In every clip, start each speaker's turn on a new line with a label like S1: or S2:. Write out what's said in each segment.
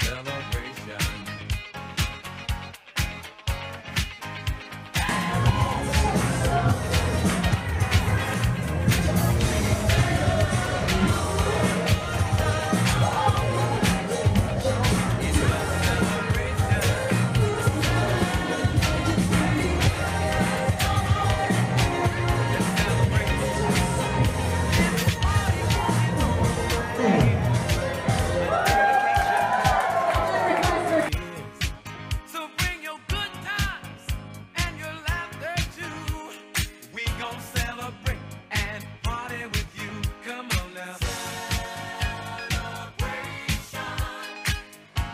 S1: celebration.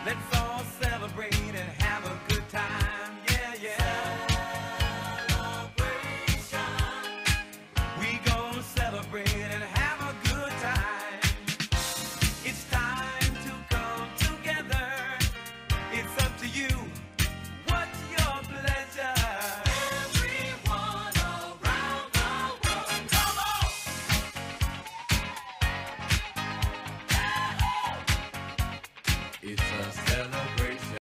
S1: that Jesus.